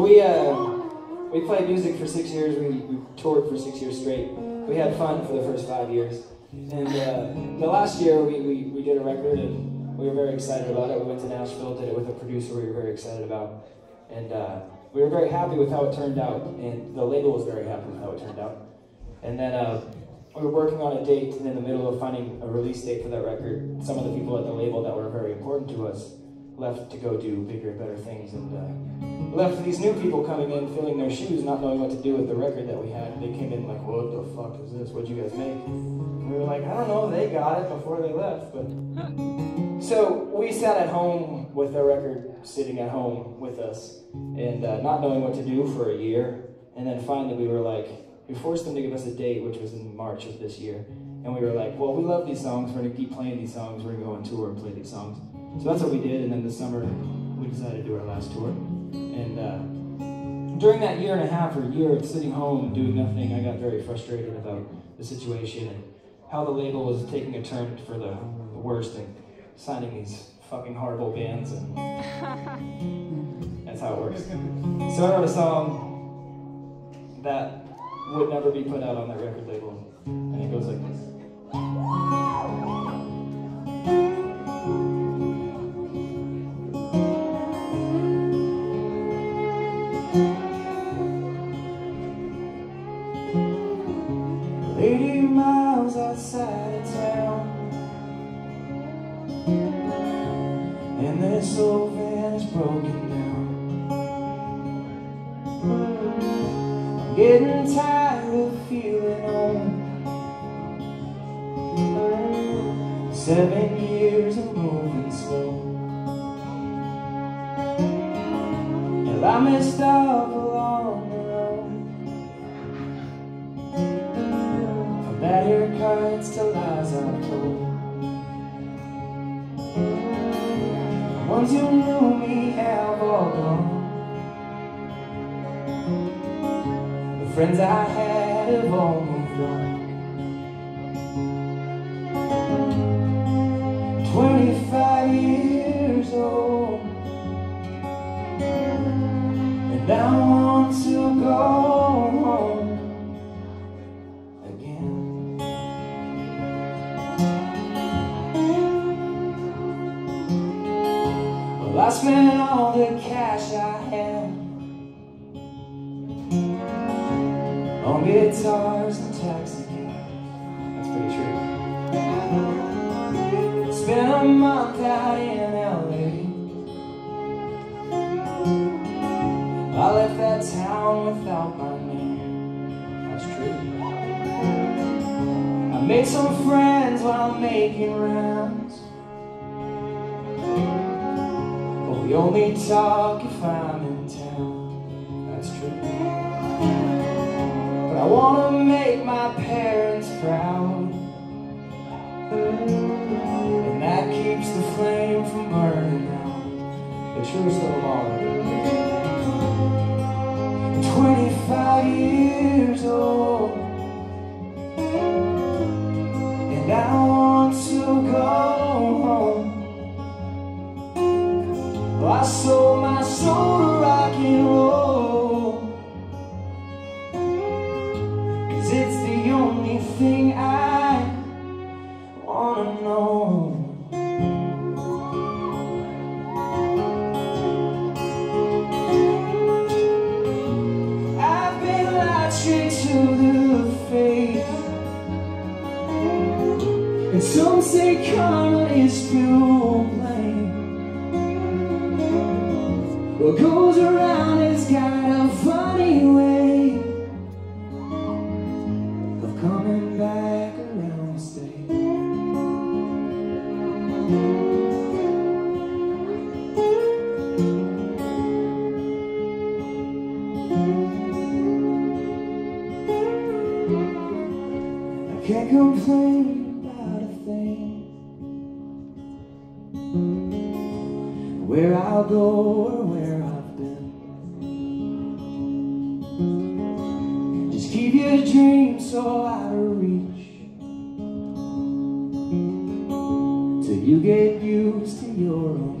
We uh, we played music for six years. We, we toured for six years straight. We had fun for the first five years. And uh, the last year we, we, we did a record and we were very excited about it. We went to Nashville, did it with a producer we were very excited about. And uh, we were very happy with how it turned out. And the label was very happy with how it turned out. And then uh, we were working on a date and in the middle of finding a release date for that record, some of the people at the label that were very important to us left to go do bigger, better things, and uh, left these new people coming in, filling their shoes, not knowing what to do with the record that we had. They came in like, "What the fuck is this? What'd you guys make?" And we were like, "I don't know. They got it before they left." But so we sat at home with the record sitting at home with us, and uh, not knowing what to do for a year. And then finally, we were like, we forced them to give us a date, which was in March of this year. And we were like, well, we love these songs. We're gonna keep playing these songs. We're gonna go on tour and play these songs. So that's what we did, and then this summer we decided to do our last tour. And uh, during that year and a half or year of sitting home doing nothing, I got very frustrated about the situation and how the label was taking a turn for the, the worst and signing these fucking horrible bands, and that's how it works. So I wrote a song that would never be put out on that record label, and it goes like this. Eighty miles outside town. And this old van is broken down. I'm getting tired of feeling old. Seven years of moving slow. And I messed up Haircuts to lies I've told The ones who knew me have all gone. The friends I had have all moved on. Twenty-five years old. And I want to go I spent all the cash I had on guitars and taxi. That's pretty true. Spent a month out in LA. I left that town without my name. That's true. I made some friends while making rounds. We only talk if I'm in town. That's true. But I wanna make my parents proud. And that keeps the flame from burning out. The of them all. 25 years old. And I It's the only thing I wanna know. I've been lied straight to the face. And some say karma is still blame. What goes around complain about a thing. Where I'll go or where I've been. Just keep your dreams so out of reach. Till you get used to your own